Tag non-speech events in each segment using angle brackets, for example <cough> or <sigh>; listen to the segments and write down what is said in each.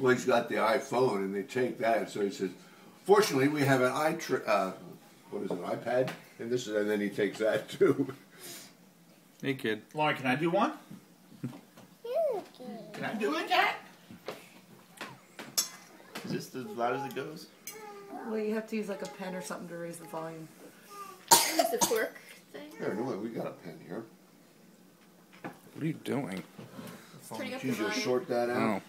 well, he's got the iPhone, and they take that. So he says, "Fortunately, we have an iTri- uh, what is it, iPad?" And this is, and then he takes that <laughs> too. Hey, kid. Lauren, can I do one? Can I do it, Cat? Is this as loud as it goes? Well, you have to use like a pen or something to raise the volume. Use the fork thing. Here, no, way, we got a pen here. What are you doing? Turning up Geez, the volume. short that out. Oh.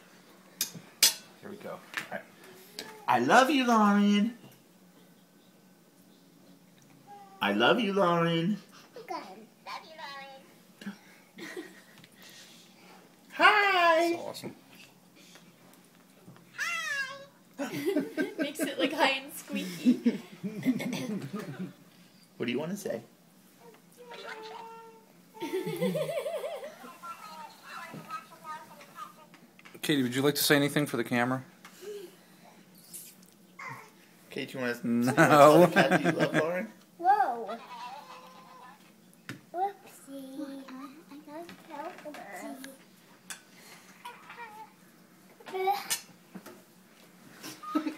Here we go. All right. I love you, Lauren. I love you, Lauren. Hi. That's awesome. <laughs> Makes it like high and squeaky. What do you want to say? <laughs> Katie, would you like to say anything for the camera? Kate, you want to No. tell the cat you love Lauren? Whoa. Whoopsie. I got help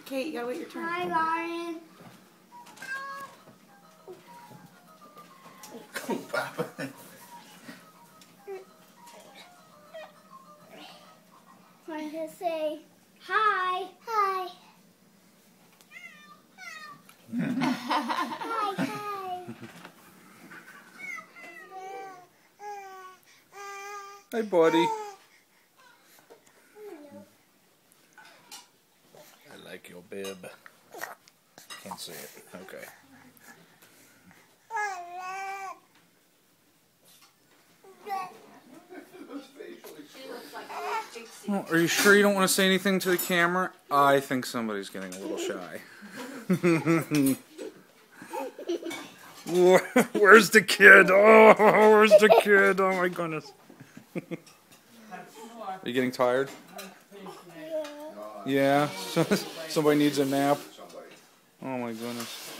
Kate, you gotta wait your turn. Hi, Lauren. Go, Papa. Say hi? Hi. hi, hi. Hey, buddy. I like your bib. Can't see it. Okay. Well, are you sure you don't want to say anything to the camera? I think somebody's getting a little shy. <laughs> Where's the kid? Oh, where's the kid? Oh my goodness. <laughs> Are you getting tired? Yeah. <laughs> Somebody needs a nap. Oh my goodness.